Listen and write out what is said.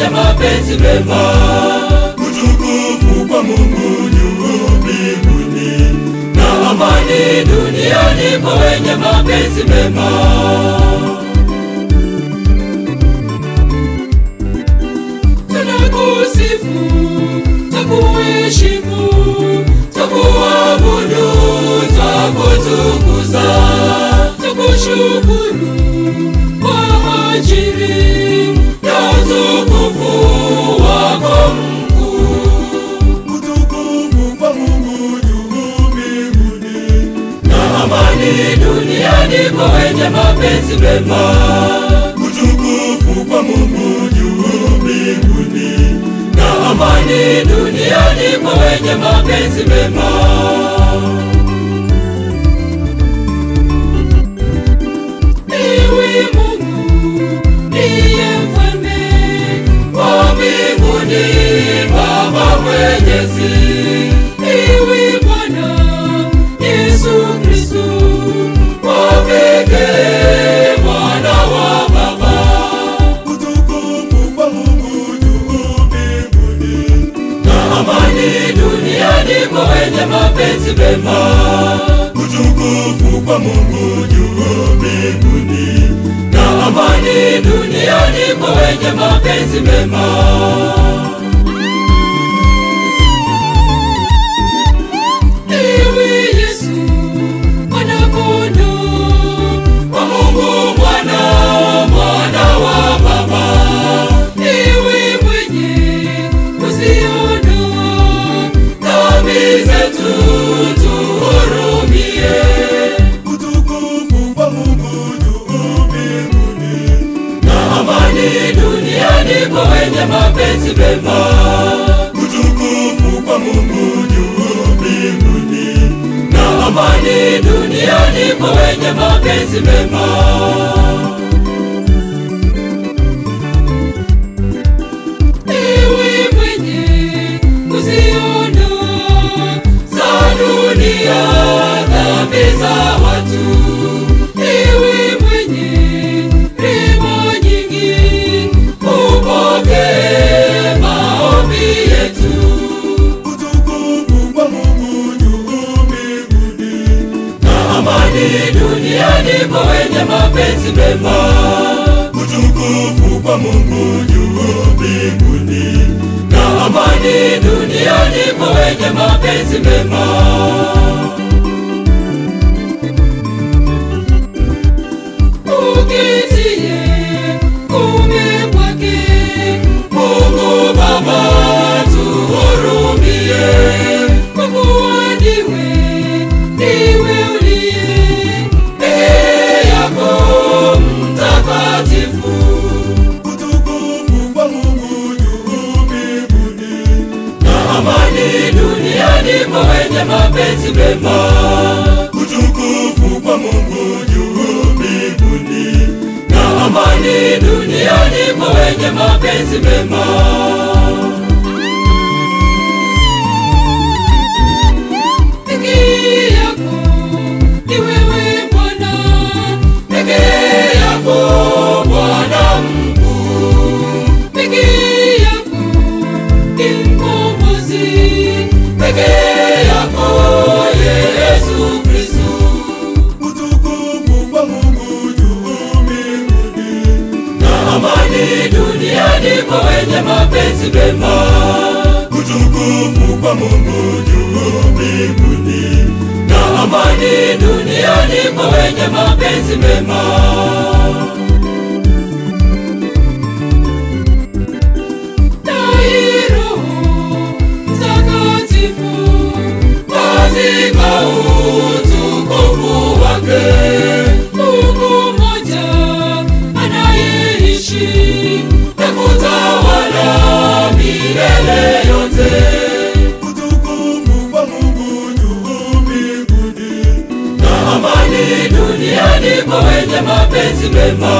wenye mapenzi mema. Utukufu kwa Mungu juu mbinguni, na amani duniani kwa wenye mapenzi mema. Duniani kwa wenye mapenzi mema. utukufu kwa Mungu juu mbinguni, Na amani duniani kwa wenye mapenzi mema. Kwa wenye mapenzi mema. utukufu kwa Mungu juu mbinguni, Na amani duniani kwa wenye mapenzi mema. Kwa wenye mapenzi mema. utukufu kwa Mungu juu mbinguni, Na amani duniani kwa wenye mapenzi mema. Mapenzi mema. utukufu kwa Mungu juu mbinguni, Na amani duniani kwa wenye mapenzi mema. Kwa mapenzi mema. utukufu kwa Mungu juu mbinguni, na amani duniani kwa wenye mapenzi mema. Kwa wenye mapenzi mema. utukufu kwa Mungu juu mbinguni, na amani duniani kwa wenye mapenzi mema. zibeba